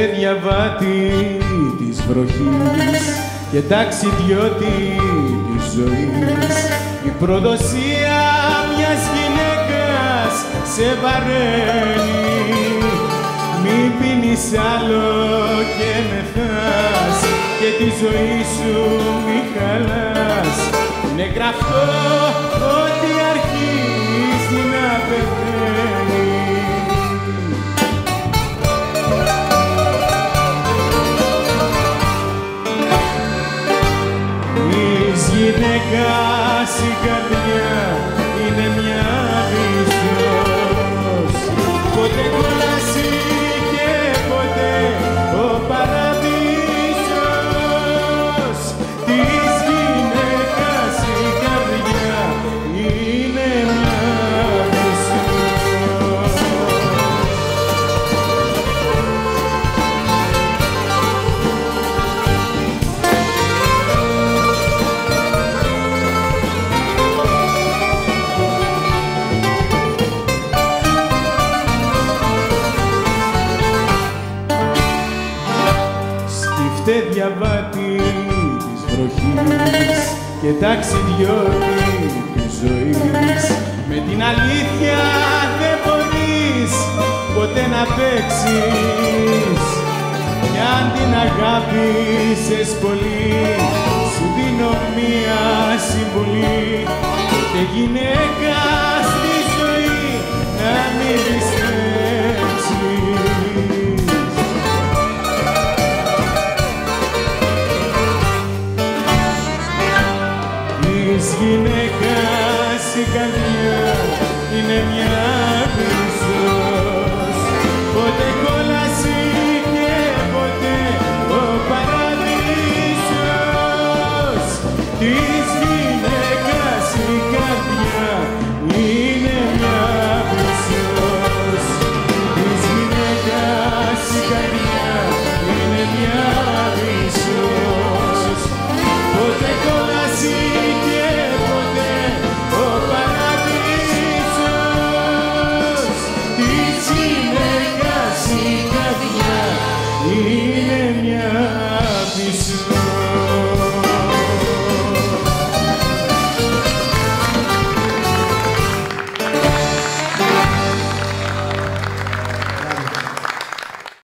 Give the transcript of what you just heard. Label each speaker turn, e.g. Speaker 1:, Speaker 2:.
Speaker 1: Σκεφτέ διαβάτη της βροχής και ταξιδιώτη της ζωής. Η προδοσία μιας γυναίκας σε βαραίνει. Μη πίνεις άλλο και μεθάς και τη ζωή σου μη χαλάς. Είναι γραφτό ότι αρχίζει γυναίκας η καρδιά Σκεφτέ διαβάτη της βροχής και ταξιδιώτη της ζωής. Με την αλήθεια δεν μπορείς ποτέ να παίξεις. Κι αν την αγάπησες πολύ σου δίνω μία συμβουλή. Και γυναίκα της γυναίκας η καρδιά είναι μια